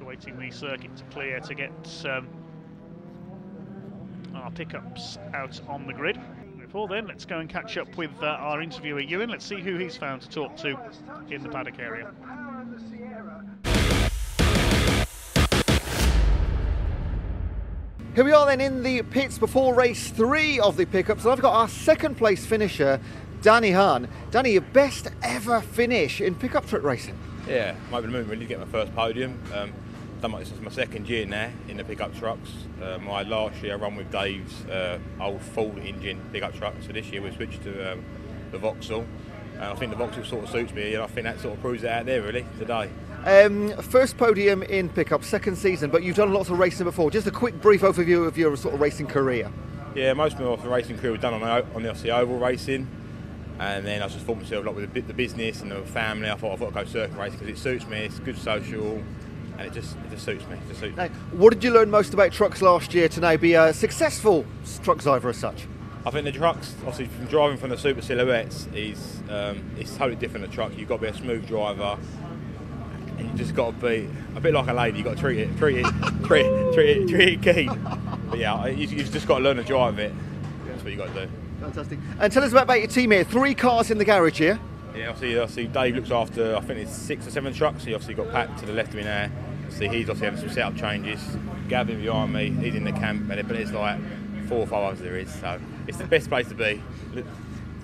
Just awaiting the circuit to clear to get um, our pickups out on the grid. Before then, let's go and catch up with uh, our interviewer Ewan. Let's see who he's found to talk to in the paddock area. Here we are then in the pits before race three of the pickups, and I've got our second place finisher, Danny Hahn. Danny, your best ever finish in pickup truck racing? Yeah, I'm over the moon really to get my first podium. Um, done my, this is my second year now in the pickup trucks. Uh, my last year I run with Dave's uh, old Ford engine pickup truck, so this year we switched to um, the Vauxhall. And I think the Vauxhall sort of suits me, and I think that sort of proves it out there really today. Um, first podium in pickup, second season, but you've done lots of racing before. Just a quick brief overview of your sort of racing career. Yeah, most of my racing career was done on the, on the, the oval racing, and then I just thought myself a lot with the, the business and the family. I thought I thought I'd go circuit racing because it suits me. It's good social, and it just it just suits me. Just suits Now, me. what did you learn most about trucks last year to now be a successful truck driver as such? I think the trucks, obviously, from driving from the super silhouettes, is um, it's totally different. The truck, you've got to be a smooth driver, and you just got to be a bit like a lady. You've got to treat it, treat it, treat it, treat it, treat it keen. But yeah, you, you've just got to learn to drive it. That's what you got to do. Fantastic. And tell us about, about your team here. Three cars in the garage here. Yeah, obviously, obviously Dave looks after, I think it's six or seven trucks. He obviously got Pat to the left of me now. See, he's obviously having some setup changes. Gavin behind me, he's in the camp, but it's like four or five hours there is. So it's the best place to be.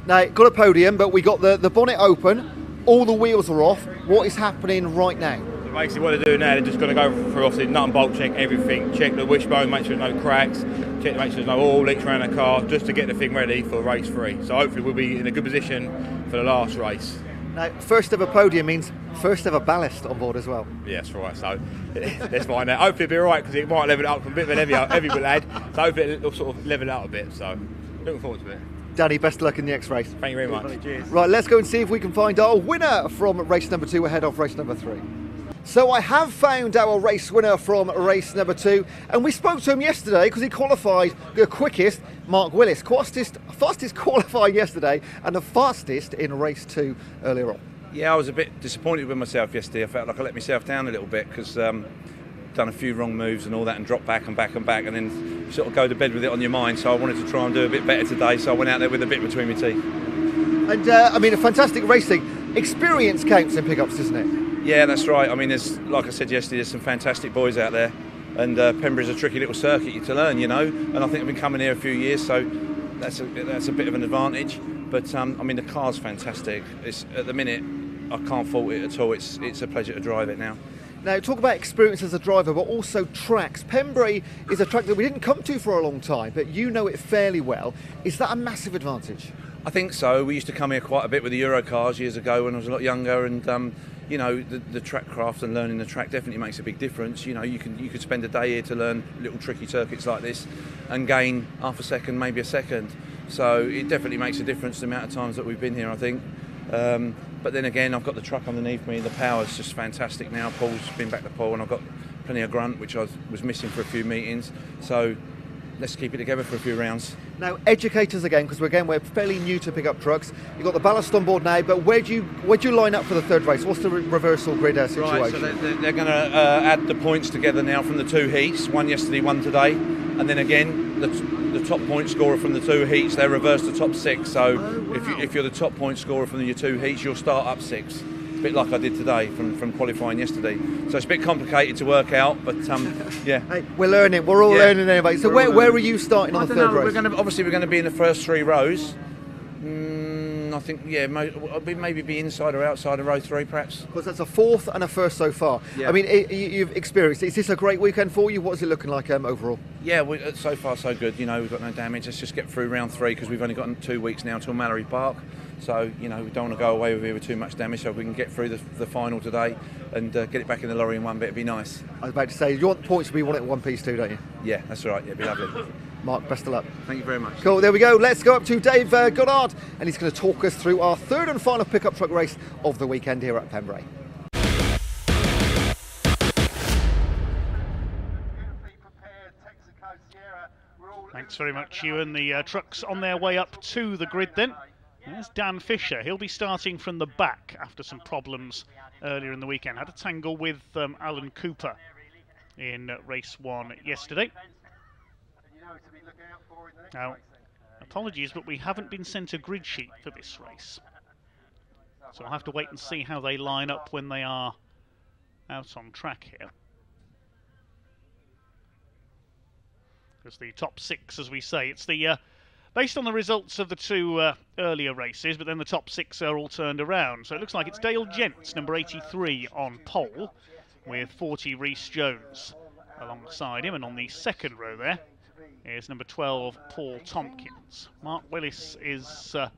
Now, got a podium, but we got the, the bonnet open. All the wheels are off. What is happening right now? So basically, what they're doing now, they're just going to go through obviously nut and bolt check everything, check the wishbone, make sure there's no cracks, check to make sure there's no oil leaks around the car, just to get the thing ready for race three. So hopefully, we'll be in a good position for the last race. Now, first ever podium means first ever ballast on board as well. Yes, right. So let's find out. Hopefully, it'll be all right because it might level it up a bit of an heavy, heavy lad. So hopefully, it'll sort of level it out a bit. So looking forward to it. Danny, best of luck in the next race. Thank you very much. Cheers. Right, let's go and see if we can find our winner from race number two ahead of race number three. So I have found our race winner from race number two, and we spoke to him yesterday because he qualified the quickest, Mark Willis, fastest, fastest qualified yesterday, and the fastest in race two earlier on. Yeah, I was a bit disappointed with myself yesterday. I felt like I let myself down a little bit because um, done a few wrong moves and all that, and dropped back and back and back, and then sort of go to bed with it on your mind. So I wanted to try and do a bit better today. So I went out there with a bit between my teeth. And uh, I mean, a fantastic racing experience counts in pickups, doesn't it? Yeah, that's right. I mean, there's like I said yesterday, there's some fantastic boys out there, and uh, Pembrokeshire's a tricky little circuit to learn, you know. And I think I've been coming here a few years, so that's a that's a bit of an advantage. But um, I mean, the car's fantastic. It's at the minute, I can't fault it at all. It's it's a pleasure to drive it now. Now, talk about experience as a driver, but also tracks. Pembrey is a track that we didn't come to for a long time, but you know it fairly well. Is that a massive advantage? I think so. We used to come here quite a bit with the Euro cars years ago when I was a lot younger, and um, you know the, the track craft and learning the track definitely makes a big difference. You know, you can you could spend a day here to learn little tricky circuits like this, and gain half a second, maybe a second. So it definitely makes a difference the amount of times that we've been here. I think. Um, but then again, I've got the truck underneath me. The power's just fantastic now. Paul's been back to Paul, and I've got plenty of grunt, which I was, was missing for a few meetings. So let's keep it together for a few rounds. Now, educators again, because we're again we're fairly new to pick up trucks. You've got the ballast on board now, but where do you where do you line up for the third race? What's the re- reversal grid uh, situation? Right, so they're, they're going to uh, add the points together now from the two heats, one yesterday, one today, and then again the, the top point scorer from the two heats, they reverse the top six. So Oh, if, you, if you're the top point scorer from your two heats, you'll start up six. A bit like I did today from, from qualifying yesterday. So it's a bit complicated to work out, but um, yeah. Hey, we're learning. We're all Yeah. learning anyway. So We're where, where are you starting I on the third know. race? We're going to obviously we're going to be in the first three rows. Mm, I think yeah, maybe be inside or outside of row three, perhaps. Because that's a fourth and a first so far. Yeah. I mean, i you, you've experienced. Is this a great weekend for you? What is it looking like um, overall? Yeah, we, uh, so far so good. You know, we've got no damage. Let's just get through round three because we've only got two weeks now till Mallory Park. So you know, we don't want to go away with here with too much damage. So if we can get through the, the final today and uh, get it back in the lorry in one bit. It'd be nice. I was about to say, you want points to be won at one piece too, don't you? Yeah, that's all right. Yeah, it'd be lovely. Mark, best of luck. Thank you very much. Cool, there we go. Let's go up to Dave uh, Goddard, and he's going to talk us through our third and final pickup truck race of the weekend here at Pembrey. Thanks very much, Ewan. The uh, trucks on their way up to the grid then. There's Dan Fisher. He'll be starting from the back after some problems earlier in the weekend. Had a tangle with um, Alan Cooper in race one yesterday. Now, apologies, but we haven't been sent a grid sheet for this race. So I'll have to wait and see how they line up when they are out on track here. Because the top six, as we say, it's the uh, based on the results of the two uh, earlier races, but then the top six are all turned around. So it looks like it's Dale Gents, number 83, on pole, with 40 Reese Jones alongside him, and on the second row there is number 12, Paul Tompkins. Mark Willis is uh,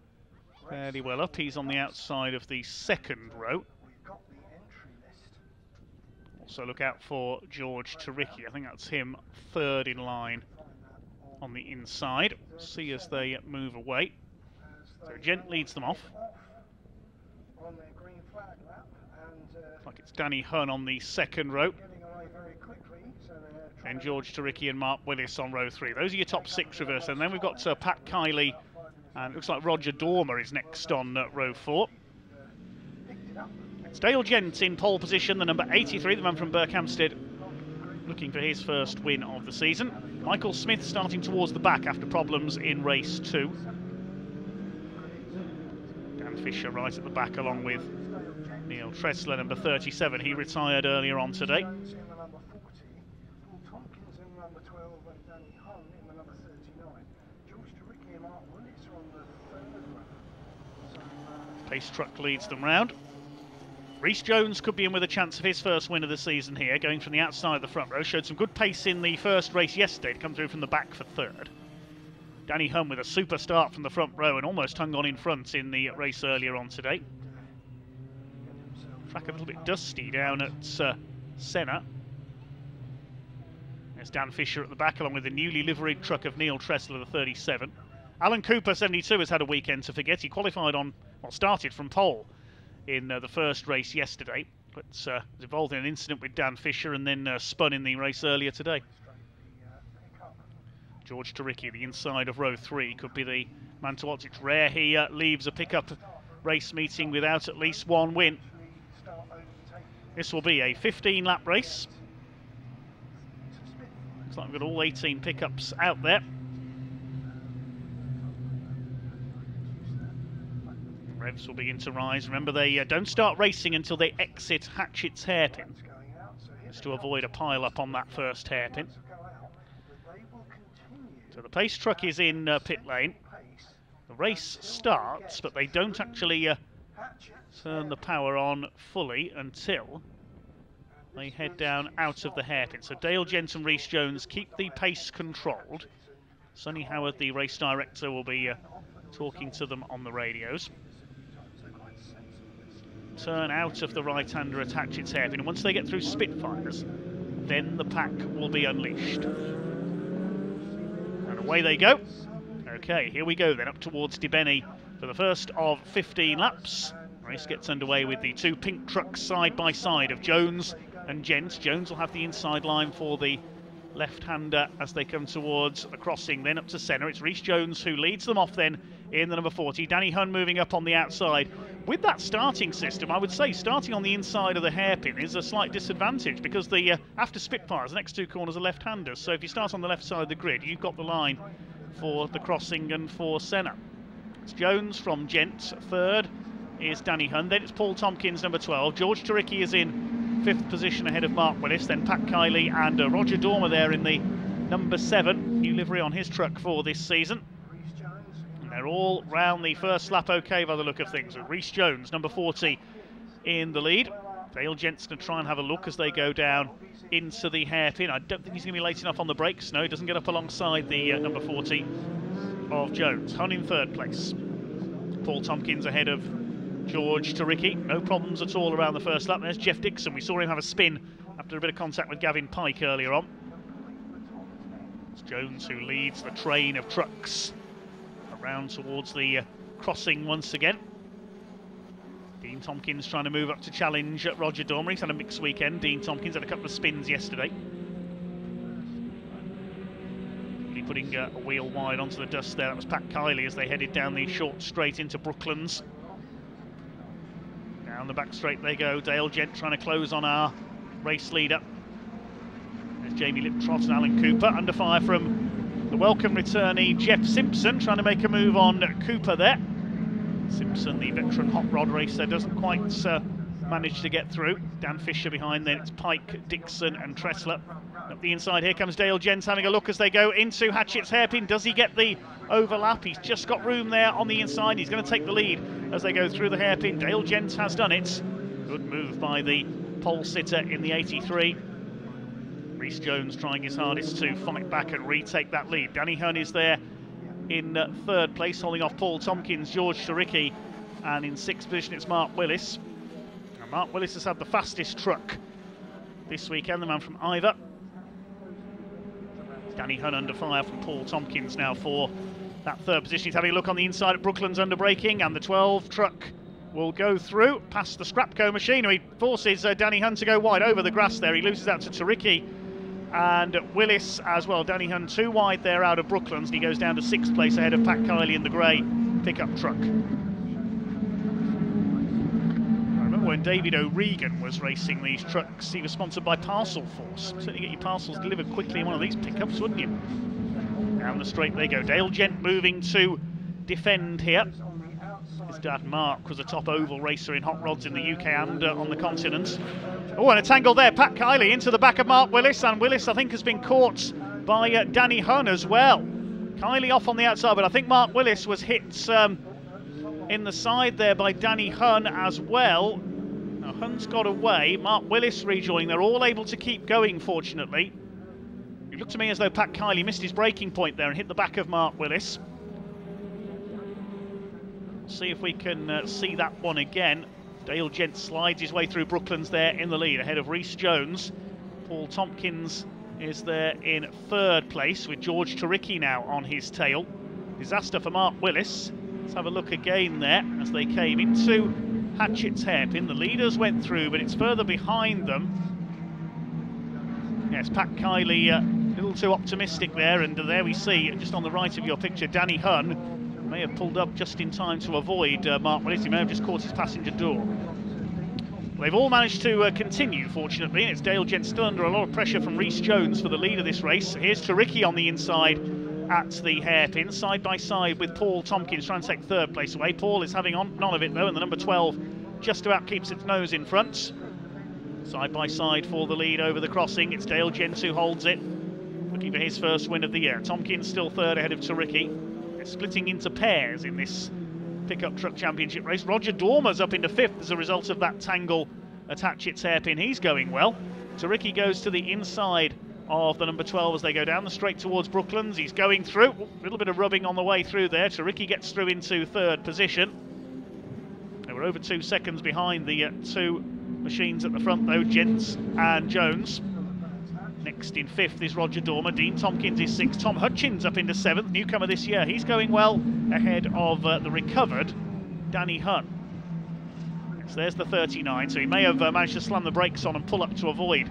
fairly well up. He's on the outside of the second row. Also look out for George Taricki. I think that's him third in line on the inside. See as they move away. So Gent leads them off. Like it's Danny Hunn on the second row. Then George Taricki and Mark Willis on row three. Those are your top six reverse. And then we've got uh, Pat Kiley and it looks like Roger Dormer is next on uh, row four. It's Dale Gent in pole position, the number 83, the man from Berkhamsted, looking for his first win of the season. Michael Smith starting towards the back after problems in race two. Dan Fisher right at the back along with Neil Tressler, number 37. He retired earlier on today. Pace truck leads them round. Reese Jones could be in with a chance of his first win of the season here, going from the outside of the front row. Showed some good pace in the first race yesterday to come through from the back for third. Danny Hunn with a super start from the front row and almost hung on in front in the race earlier on today. Track a little bit dusty down at uh, Senna. There's Dan Fisher at the back along with the newly liveried truck of Neil Tressler, the 37. Alan Cooper, 72, has had a weekend to forget. He qualified on, well, started from pole in uh, the first race yesterday, but uh, was involved in an incident with Dan Fisher and then uh, spun in the race earlier today. George Taricki, the inside of row three, could be the man to watch. It's rare he uh, leaves a pickup race meeting without at least one win. This will be a 15 lap race. Looks like we've got all 18 pickups out there. Revs will begin to rise. Remember, they uh, don't start racing until they exit Hatchet's hairpin. Just to avoid a pile up on that first hairpin. So the pace truck is in uh, pit lane. The race starts, but they don't actually uh, turn the power on fully until they head down out of the hairpin. So Dale Jensen, Reese Jones keep the pace controlled. Sonny Howard, the race director, will be uh, talking to them on the radios. Turn out of the right-hander, at Hatchett's hairpin. And once they get through Spitfires, then the pack will be unleashed. And away they go. Okay, here we go then, up towards Dibeni for the first of 15 laps. Race gets underway with the two pink trucks side by side of Jones and Gent. Jones will have the inside line for the left-hander as they come towards the crossing. Then up to Senna, it's Reese Jones who leads them off then in the number 40. Danny Hunn moving up on the outside. With that starting system, I would say starting on the inside of the hairpin is a slight disadvantage because the uh, after Spitfires, the next two corners are left-handers. So if you start on the left side of the grid, you've got the line for the crossing and for Senna. It's Jones from Gent, third is Danny Hunn. Then it's Paul Tompkins, number 12. George Taricki is in fifth position ahead of Mark Willis. Then Pat Kiley and uh, Roger Dormer there in the number seven. New livery on his truck for this season. They're all round the first lap okay by the look of things. Reese Jones, number 40, in the lead. Dale Jensen to try and have a look as they go down into the hairpin. I don't think he's going to be late enough on the brakes. No, he doesn't get up alongside the uh, number 40 of Jones. Hunn in third place. Paul Tompkins ahead of George Taricki. No problems at all around the first lap. There's Jeff Dixon. We saw him have a spin after a bit of contact with Gavin Pike earlier on. It's Jones who leads the train of trucks around towards the uh, crossing once again. Dean Tompkins trying to move up to challenge Roger Dormer. He's had a mixed weekend. Dean Tompkins had a couple of spins yesterday. He putting uh, a wheel wide onto the dust there. That was Pat Kiley as they headed down the short straight into Brooklands. Down the back straight they go. Dale Gent trying to close on our race leader. There's Jamie Liptrot and Alan Cooper under fire from welcome returnee Jeff Simpson, trying to make a move on Cooper there. Simpson, the veteran hot rod racer, doesn't quite uh, manage to get through. Dan Fisher behind, then it's Pike, Dixon, and Tressler. Up the inside, here comes Dale Jens having a look as they go into Hatchett's hairpin. Does he get the overlap? He's just got room there on the inside. He's going to take the lead as they go through the hairpin. Dale Jens has done it. Good move by the pole sitter in the 83. Jones trying his hardest to fight back and retake that lead. Danny Hunn is there in uh, third place, holding off Paul Tompkins, George Taricki, and in sixth position it's Mark Willis. And Mark Willis has had the fastest truck this weekend, the man from Iver. Danny Hunn under fire from Paul Tompkins now for that third position. He's having a look on the inside at Brooklands under braking, and the 12 truck will go through past the Scrapco machinery. Forces uh, Danny Hunn to go wide over the grass there. He loses out to Taricki and Willis as well. Danny Hunn too wide there out of Brooklands, and he goes down to sixth place ahead of Pat Kiley in the grey pickup truck. I remember when David O'Regan was racing these trucks, he was sponsored by Parcel Force. Certainly get your parcels delivered quickly in one of these pickups, wouldn't you? Down the straight they go. Dale Gent moving to defend here. Dad Mark was a top oval racer in hot rods in the UK and uh, on the continent. Oh, and a tangle there. Pat Kiley into the back of Mark Willis, and Willis, I think, has been caught by uh, Danny Hunn as well. Kiley off on the outside, but I think Mark Willis was hit um, in the side there by Danny Hunn as well. Now, Hunn's got away. Mark Willis rejoining. They're all able to keep going, fortunately. It looked to me as though Pat Kiley missed his breaking point there and hit the back of Mark Willis. See if we can uh, see that one again. Dale Gent slides his way through Brooklands there in the lead ahead of Reese Jones. Paul Tompkins is there in third place with George Taricki now on his tail. Disaster for Mark Willis. Let's have a look again there as they came into Hatchett's hairpin. The leaders went through, but it's further behind them. Yes, Pat Kiley uh, a little too optimistic there, and there we see, just on the right of your picture, Danny Hunn may have pulled up just in time to avoid uh, Mark Willis. He may have just caught his passenger door. They've all managed to uh, continue, fortunately, and it's Dale Gent still under a lot of pressure from Reese Jones for the lead of this race. Here's Taricki on the inside at the hairpin, side by side with Paul Tompkins trying to take third place away. Paul is having on, none of it though, and the number 12 just about keeps its nose in front. Side by side for the lead over the crossing. It's Dale Gent who holds it, looking for his first win of the year. Tompkins still third ahead of Taricki splitting into pairs in this pickup truck championship race. Roger Dormer's up into fifth as a result of that tangle at Hatchett's hairpin. He's going well. Taricki goes to the inside of the number 12 as they go down the straight towards Brooklands. He's going through. A little bit of rubbing on the way through there. Taricki gets through into third position. They were over two seconds behind the uh, two machines at the front, though, Gents and Jones. Next in fifth is Roger Dormer. Dean Tompkins is sixth. Tom Hutchins up into seventh, newcomer this year. He's going well ahead of uh, the recovered Danny Hunt. So there's the 39, so he may have uh, managed to slam the brakes on and pull up to avoid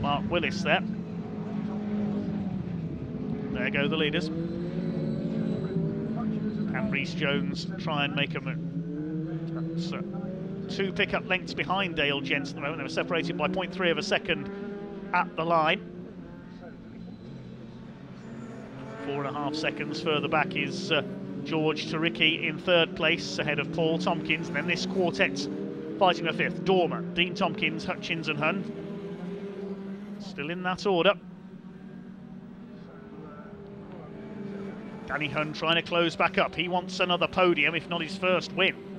Mark Willis there. There go the leaders. And Reese Jones try and make them so, two pickup lengths behind Dale Jents at the moment. They were separated by 0.3 of a second at the line. Four and a half seconds further back is uh, George Taricki in third place ahead of Paul Tompkins. And then this quartet fighting the fifth. Dormer, Dean Tompkins, Hutchins and Hunn. Still in that order. Danny Hunn trying to close back up. He wants another podium, if not his first win.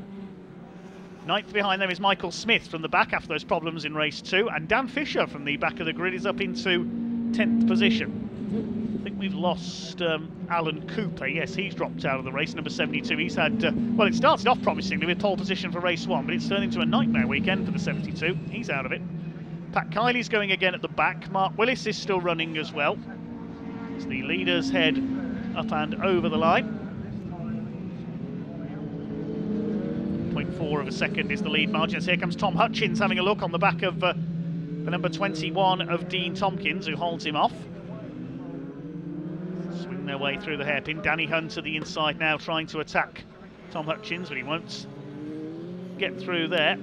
Ninth behind them is Michael Smith from the back after those problems in race two, and Dan Fisher from the back of the grid is up into 10th position. I think we've lost um, Alan Cooper. Yes, he's dropped out of the race, number 72. He's had, uh, well, it started off promisingly with pole position for race one, but it's turned into a nightmare weekend for the 72. He's out of it. Pat Kiley's going again at the back. Mark Willis is still running as well. As the leaders head up and over the line. 0.4 of a second is the lead margin. So here comes Tom Hutchins having a look on the back of uh, the number 21 of Dean Tompkins, who holds him off. Swing their way through the hairpin. Danny Hunt to the inside now, trying to attack Tom Hutchins, but he won't get through there.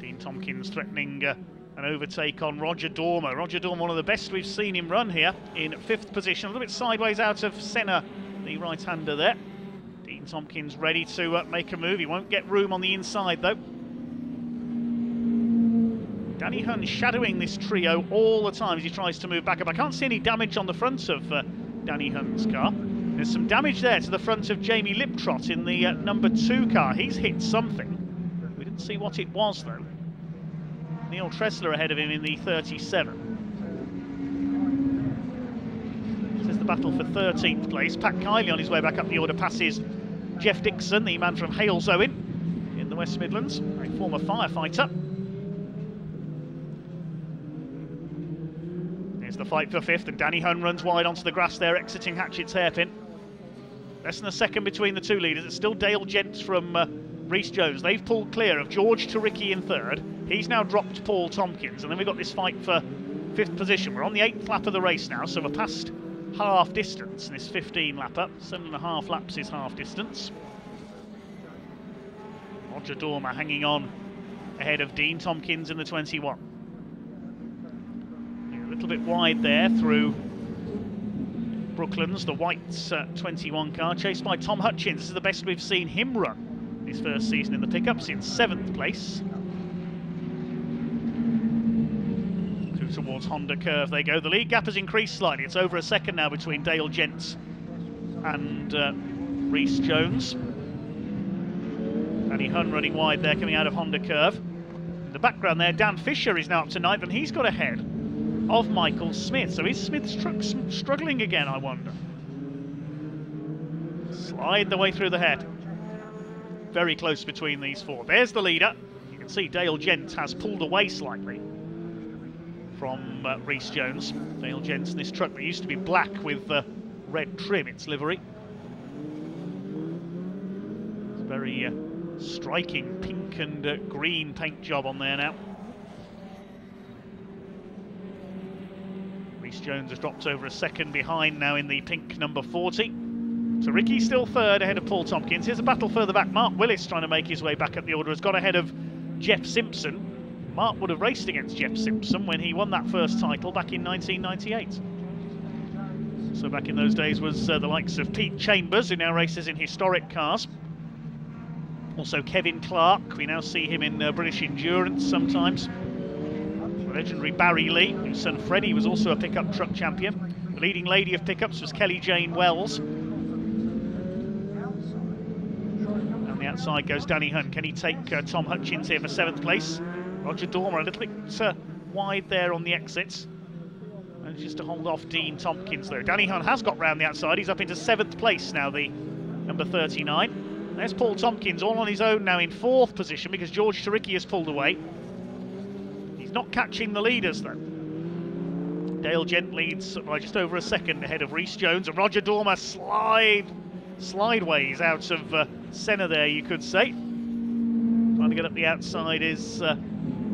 Dean Tompkins threatening uh, an overtake on Roger Dormer. Roger Dormer, one of the best we've seen him run here in fifth position, a little bit sideways out of Senna, the right-hander there. Dean Tompkins ready to uh, make a move. He won't get room on the inside though. Danny Hun shadowing this trio all the time as he tries to move back up. I can't see any damage on the front of uh, Danny Hun's car. There's some damage there to the front of Jamie Liptrot in the uh, number two car. He's hit something. We didn't see what it was though. Neil Tressler ahead of him in the 37. This is the battle for 13th place. Pat Kiley on his way back up the order passes Jeff Dixon, the man from Halesowen in the West Midlands, a former firefighter. Here's the fight for fifth, and Danny Hun runs wide onto the grass there, exiting Hatchett's hairpin. Less than a second between the two leaders. It's still Dale Gents from uh, Reese Jones. They've pulled clear of George Taricki in third. He's now dropped Paul Tompkins, and then we've got this fight for fifth position. We're on the eighth lap of the race now, so we're past half distance. In this 15 lapper, seven and a half laps is half distance. Roger Dormer hanging on ahead of Dean Tompkins in the 21. A little bit wide there through Brooklands, the White's uh, 21 car, chased by Tom Hutchins. This is the best we've seen him run his first season in the pickups in seventh place. Towards Honda Curve they go. The lead gap has increased slightly. It's over a second now between Dale Gents and uh, Reese Jones. Danny Hun running wide there coming out of Honda Curve. In the background there, Dan Fisher is now up to ninth and he's got ahead of Michael Smith. So is Smith str struggling again, I wonder? Slide the way through the head. Very close between these four. There's the leader. You can see Dale Gent has pulled away slightly from uh, Reese Jones. Dale Jensen, this truck that used to be black with uh, red trim, its livery. It's a very uh, striking pink and uh, green paint job on there now. Reese Jones has dropped over a second behind now in the pink number 40. So Ricky still third ahead of Paul Tompkins. Here's a battle further back. Mark Willis trying to make his way back up the order has got ahead of Jeff Simpson. Mark would have raced against Jeff Simpson when he won that first title back in 1998. So back in those days was uh, the likes of Pete Chambers, who now races in historic cars. Also Kevin Clark, we now see him in uh, British Endurance sometimes. Legendary Barry Lee, whose son Freddie was also a pickup truck champion. The leading lady of pickups was Kelly Jane Wells. On the outside goes Danny Hun. Can he take uh, Tom Hutchins here for seventh place? Roger Dormer a little bit uh, wide there on the exits. Just to hold off Dean Tompkins though. Danny Hun has got round the outside. He's up into seventh place now, the number 39. There's Paul Tompkins all on his own now in fourth position because George Taricki has pulled away. He's not catching the leaders though. Dale Gent leads by just over a second ahead of Reese Jones and Roger Dormer slide slideways out of uh, there you could say. Trying to get up the outside is uh,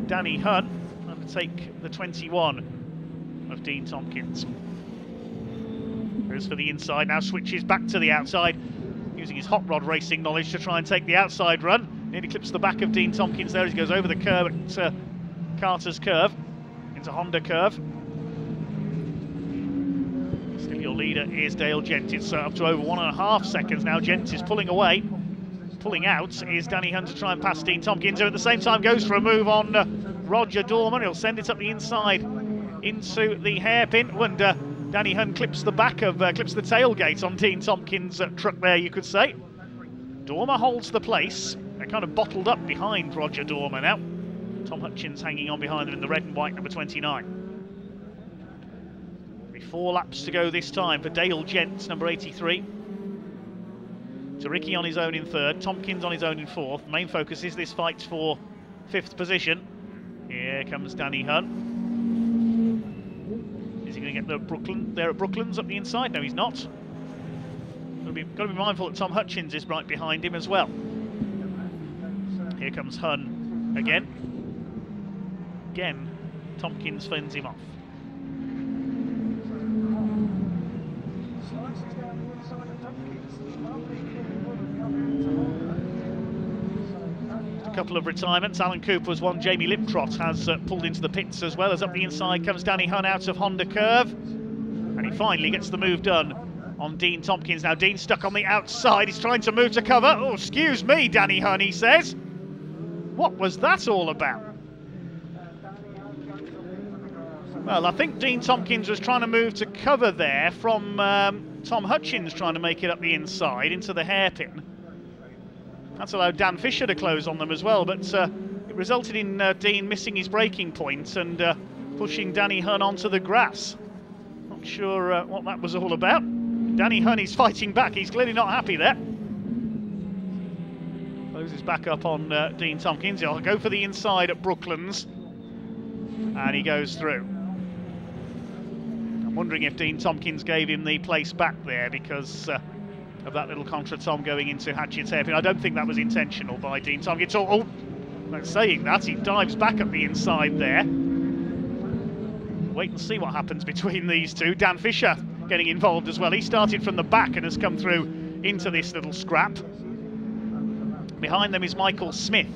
Danny Hun and take the 21 of Dean Tompkins. Goes for the inside, now switches back to the outside, using his hot rod racing knowledge to try and take the outside run. Nearly clips the back of Dean Tompkins there as he goes over the curve at uh, Carter's curve into Honda curve. Still your leader is Dale Gent. It's uh, up to over one and a half seconds now. Gent is pulling away. Pulling out is Danny Hun to try and pass Dean Tompkins, who at the same time goes for a move on uh, Roger Dormer. He'll send it up the inside into the hairpin. And Danny Hunt clips the back of, uh, clips the tailgate on Dean Tompkins' uh, truck there, you could say. Dormer holds the place. They're kind of bottled up behind Roger Dormer now. Tom Hutchins hanging on behind them in the red and white number 29. Four laps to go this time for Dale Gents, number 83. Taricki on his own in third, Tompkins on his own in fourth. Main focus is this fight for fifth position. Here comes Danny Hun. Is he going to get the Brooklyn there at Brooklands up the inside? No, he's not. Got to be, got to be mindful that Tom Hutchins is right behind him as well. Here comes Hun again. Again, Tompkins fends him off. Couple of retirements. Alan Cooper's one. Jamie Liptrot has uh, pulled into the pits as well as up the inside comes Danny Hunn out of Honda Curve. And he finally gets the move done on Dean Tompkins. Now Dean stuck on the outside. He's trying to move to cover. Oh, excuse me, Danny Hunn, he says. What was that all about? Well, I think Dean Tompkins was trying to move to cover there from um, Tom Hutchins trying to make it up the inside into the hairpin. That's allowed Dan Fisher to close on them as well, but uh, it resulted in uh, Dean missing his breaking point and uh, pushing Danny Hunn onto the grass. Not sure what that was all about. Danny Hunn is fighting back. He's clearly not happy there. Closes back up on uh, Dean Tompkins. He'll go for the inside at Brooklands. And he goes through. I'm wondering if Dean Tompkins gave him the place back there because uh, of that little contretemps going into Hatchett's hairpin. I don't think that was intentional by Dean Tompkins. Oh, oh saying that, he dives back at the inside there. Wait and see what happens between these two. Dan Fisher getting involved as well. He started from the back and has come through into this little scrap. Behind them is Michael Smith.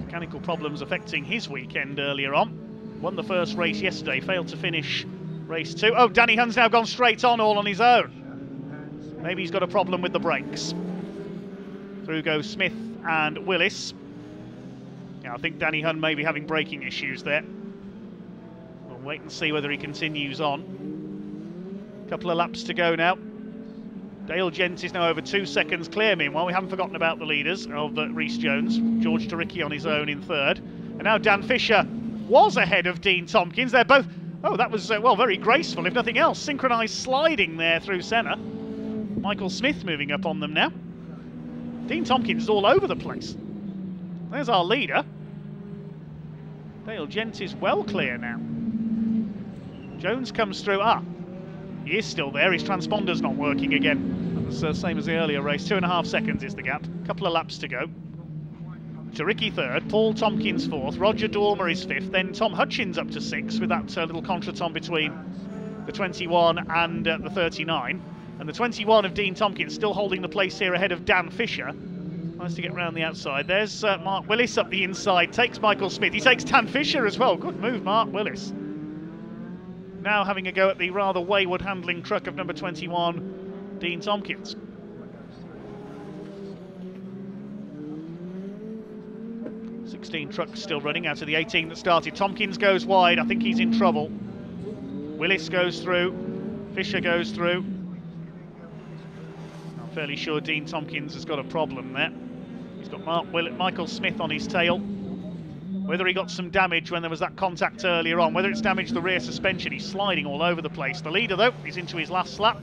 Mechanical problems affecting his weekend earlier on. Won the first race yesterday, failed to finish Race two. Oh, Danny Hunn's now gone straight on all on his own. Maybe he's got a problem with the brakes. Through go Smith and Willis. Yeah, I think Danny Hunn may be having braking issues there. We'll wait and see whether he continues on. A Couple of laps to go now. Dale Gent is now over two seconds clear. Meanwhile, we haven't forgotten about the leaders of uh, Rhys Jones. George Turicchi on his own in third. And now Dan Fisher was ahead of Dean Tompkins. They're both Oh, that was, uh, well, very graceful, if nothing else. Synchronised sliding there through Senna. Michael Smith moving up on them now. Dean Tompkins is all over the place. There's our leader. Dale Gent is well clear now. Jones comes through. Ah, he is still there. His transponder's not working again. That the uh, same as the earlier race. Two and a half seconds is the gap. Couple of laps to go. Turicchi third, Paul Tompkins fourth, Roger Dormer is fifth, then Tom Hutchins up to sixth with that uh, little contretemps between the 21 and uh, the 39. And the 21 of Dean Tompkins still holding the place here ahead of Dan Fisher. Nice to get round the outside. There's uh, Mark Willis up the inside, takes Michael Smith. He takes Dan Fisher as well. Good move, Mark Willis. Now having a go at the rather wayward handling truck of number 21, Dean Tompkins. 16 trucks still running out of the 18 that started. Tompkins goes wide. I think he's in trouble. Willis goes through. Fisher goes through. Fairly sure Dean Tompkins has got a problem there. He's got Mark Will Michael Smith on his tail. Whether he got some damage when there was that contact earlier on, whether it's damaged the rear suspension, he's sliding all over the place. The leader, though, is into his last lap.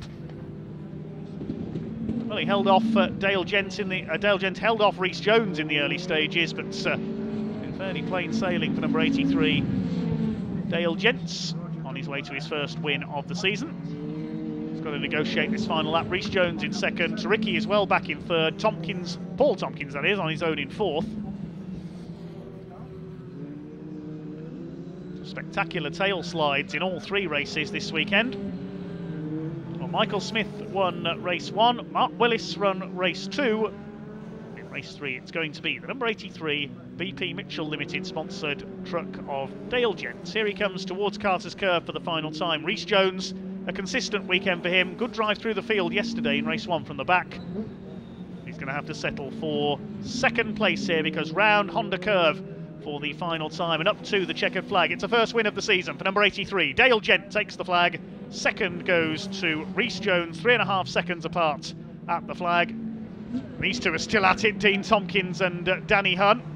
Well, he held off uh, Dale Gent in the uh, Dale Gent held off Rhys Jones in the early stages, but uh, fairly plain sailing for number 83, Dale Gents, on his way to his first win of the season. Got to negotiate this final lap. Rhys Jones in second, Ricky is well back in third, Tompkins, Paul Tompkins that is, on his own in fourth. Spectacular tail slides in all three races this weekend. Well, Michael Smith won race one, Mark Willis run race two. In race three, it's going to be the number 83, BP Mitchell Limited sponsored truck of Dale Gents. Here he comes towards Carter's Curve for the final time. Rhys Jones, a consistent weekend for him. Good drive through the field yesterday in race one from the back. He's going to have to settle for second place here because round Honda Curve for the final time and up to the checkered flag. It's a first win of the season for number 83. Dale Gent takes the flag. Second goes to Reese Jones, three and a half seconds apart at the flag. These two are still at it, Dean Tompkins and uh, Danny Hunn.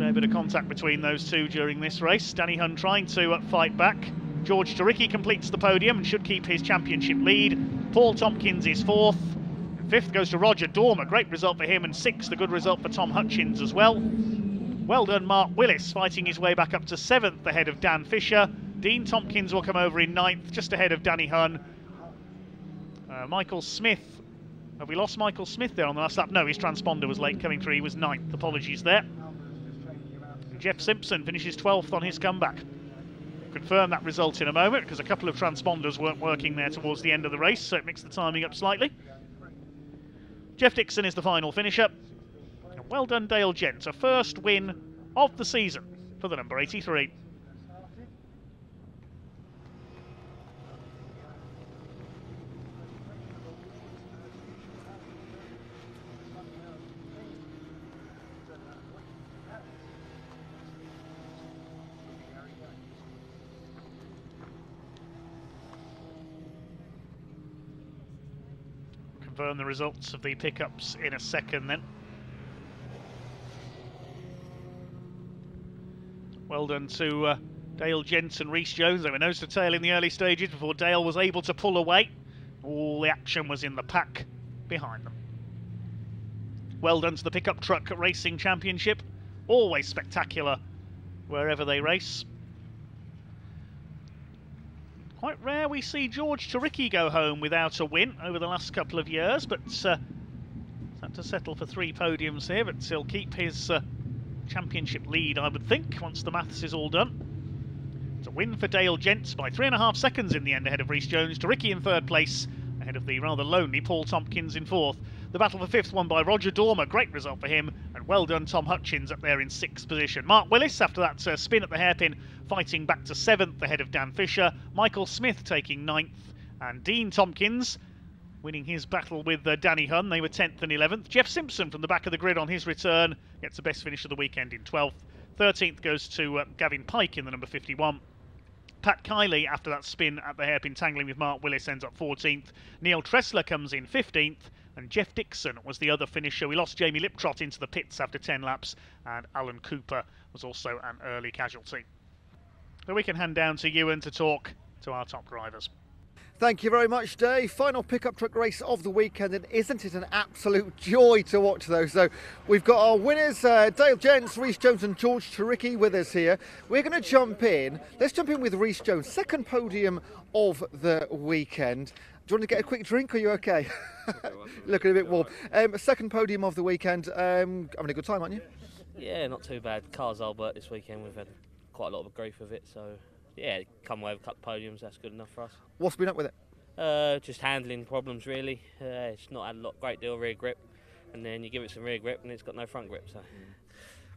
Fair bit of contact between those two during this race. Danny Hunn trying to uh, fight back. George Turicchi completes the podium and should keep his championship lead. Paul Tompkins is fourth. Fifth goes to Roger Dormer. Great result for him. And sixth, a good result for Tom Hutchins as well. Well done, Mark Willis, fighting his way back up to seventh ahead of Dan Fisher. Dean Tompkins will come over in ninth, just ahead of Danny Hunn. Uh, Michael Smith. Have we lost Michael Smith there on the last lap? No, his transponder was late coming through. He was ninth. Apologies there. Jeff Simpson finishes 12th on his comeback. Confirm that result in a moment because a couple of transponders weren't working there towards the end of the race, so it mixed the timing up slightly. Jeff Dixon is the final finisher. And well done, Dale Gent. A first win of the season for the number 83. Confirm the results of the pickups in a second then. Well done to uh, Dale Jensen, Reese Jones. They were nose to tail in the early stages before Dale was able to pull away. All the action was in the pack behind them. Well done to the Pickup Truck Racing Championship. Always spectacular wherever they race. Quite rare we see George Taricki go home without a win over the last couple of years, but uh, had to settle for three podiums here, but he'll keep his uh, championship lead, I would think, once the maths is all done. It's a win for Dale Gents by three and a half seconds in the end ahead of Reese Jones. Taricki in third place, ahead of the rather lonely Paul Tompkins in fourth. The battle for fifth won by Roger Dormer, great result for him, and well done Tom Hutchins up there in sixth position. Mark Willis, after that uh, spin at the hairpin, fighting back to seventh ahead of Dan Fisher. Michael Smith taking ninth, and Dean Tompkins winning his battle with uh, Danny Hunn. They were 10th and 11th. Jeff Simpson from the back of the grid on his return gets the best finish of the weekend in 12th. 13th goes to uh, Gavin Pike in the number 51. Pat Kiley, after that spin at the hairpin tangling with Mark Willis, ends up 14th. Neil Tressler comes in 15th. And Jeff Dixon was the other finisher. We lost Jamie Liptrot into the pits after 10 laps. And Alan Cooper was also an early casualty. So we can hand down to Ewan to talk to our top drivers. Thank you very much, Dave. Final pickup truck race of the weekend, and isn't it an absolute joy to watch those? So we've got our winners, uh, Dale Gents, Reese Jones, and George Taricki with us here. We're going to jump in. Let's jump in with Reese Jones, second podium of the weekend. Do you want to get a quick drink? Are you okay? Looking a bit warm. Um, second podium of the weekend. Um, having a good time, aren't you? Yeah, not too bad. Car's old work this weekend. We've had quite a lot of grief with it, so yeah, come away with a couple of podiums. That's good enough for us. What's been up with it? Uh, just handling problems really. Uh, it's not had a lot, great deal of rear grip, and then you give it some rear grip, and it's got no front grip. So.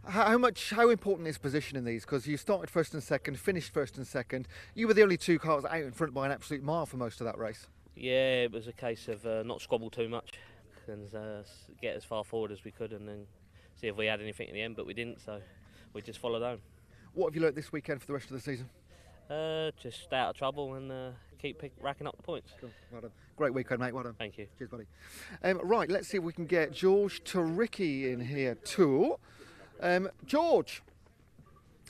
How how much, how important is position in these? Because you started first and second, finished first and second. You were the only two cars out in front by an absolute mile for most of that race. Yeah, it was a case of uh, not squabble too much and uh, get as far forward as we could, and then see if we had anything in the end. But we didn't, so we just followed on. What have you learnt this weekend for the rest of the season? Uh, just stay out of trouble and uh, keep pick, racking up the points. Well done. Great weekend, mate. Well done. Thank you. Cheers, buddy. Um, right, let's see if we can get George Taricki in here too. Um, George,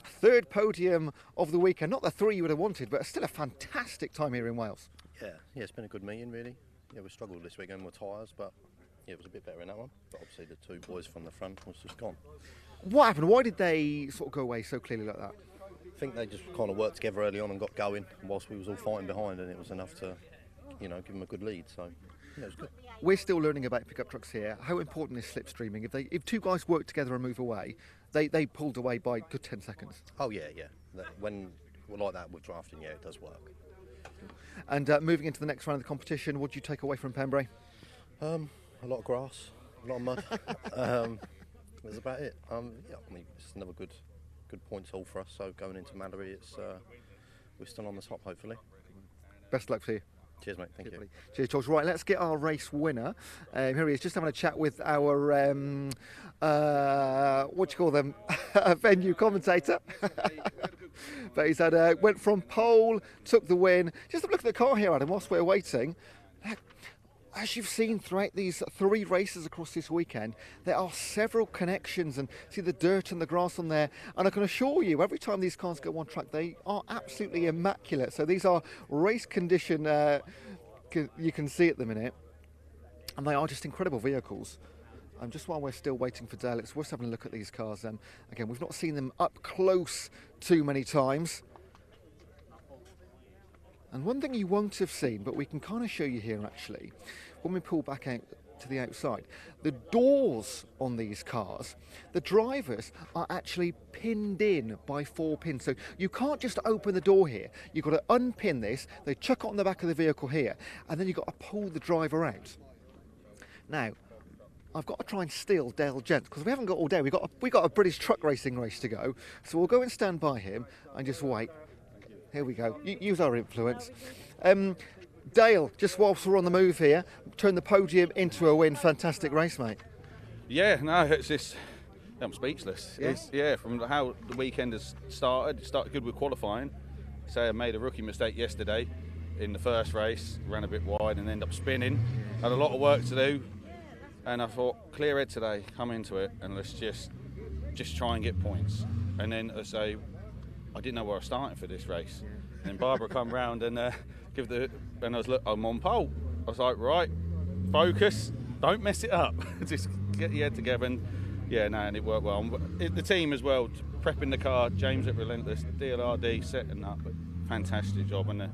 third podium of the weekend. Not the three you would have wanted, but still a fantastic time here in Wales. Yeah, yeah, it's been a good meeting really. Yeah, we struggled this weekend with tyres, but yeah, it was a bit better in that one. But obviously the two boys from the front was just gone. What happened? Why did they sort of go away so clearly like that? I think they just kind of worked together early on and got going, whilst we was all fighting behind, and it was enough to, you know, give them a good lead. So yeah. We're still learning about pickup trucks here. How important is slipstreaming? If they, if two guys work together and move away, they, they pulled away by a good ten seconds. Oh yeah, yeah. That, when like that with drafting, yeah, it does work. And uh, moving into the next round of the competition, what do you take away from Pembrey? Um, a lot of grass, a lot of mud. um, that's about it. Um, yeah, I mean, it's another good, good points haul for us. So going into Mallory, it's uh, we're still on the top, hopefully. Best of luck for you. Cheers, mate. Thank Cheers, you. buddy. Cheers, George. Right, let's get our race winner. Um, here he is, just having a chat with our um, uh, what do you call them, venue commentator. but he's had uh, went from pole, took the win. Just look at the car here, Adam. Whilst we're waiting. As you've seen throughout these three races across this weekend, there are several connections and see the dirt and the grass on there. And I can assure you, every time these cars go on track, they are absolutely immaculate. So these are race condition, uh, you can see at the minute. And they are just incredible vehicles. Um, just while we're still waiting for Dale, it's worth having a look at these cars. Um, again, we've not seen them up close too many times. And one thing you won't have seen, but we can kind of show you here actually, when we pull back out to the outside, the doors on these cars, the drivers are actually pinned in by four pins. So you can't just open the door here. You've got to unpin this, they chuck it on the back of the vehicle here, and then you've got to pull the driver out. Now, I've got to try and steal Dale Gent because we haven't got all day. We've got a, we got a British truck racing race to go, so we'll go and stand by him and just wait. Here we go. U- use our influence. Um, Dale, just whilst we're on the move here, turn the podium into a win. Fantastic race, mate. Yeah, no, it's just I'm speechless. Yeah? It's, yeah, from how the weekend has started, it started good with qualifying. Say I made a rookie mistake yesterday in the first race, ran a bit wide and ended up spinning. Had a lot of work to do, and I thought clear head today, come into it, and let's just just try and get points. And then I say, I didn't know where I was starting for this race. And then Barbara come round and uh, give the and I was look, I'm on pole. I was like, right, focus, don't mess it up. Just get your head together and yeah, no, and it worked well. It- The team as well, prepping the car, James at Relentless, DLRD setting up, fantastic job. And uh,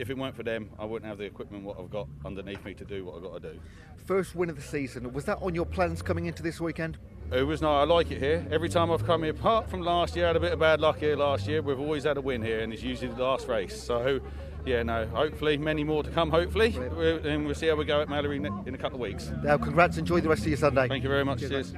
if it weren't for them, I wouldn't have the equipment what I've got underneath me to do what I've got to do. First win of the season. Was that on your plans coming into this weekend? It was nice. I like it here. Every time I've come here, apart from last year, I had a bit of bad luck here last year. We've always had a win here, and it's usually the last race. So, yeah, no. Hopefully, many more to come. Hopefully, and we'll see how we go at Mallory in a couple of weeks. Now, congrats. Enjoy the rest of your Sunday. Thank you very much. Cheers.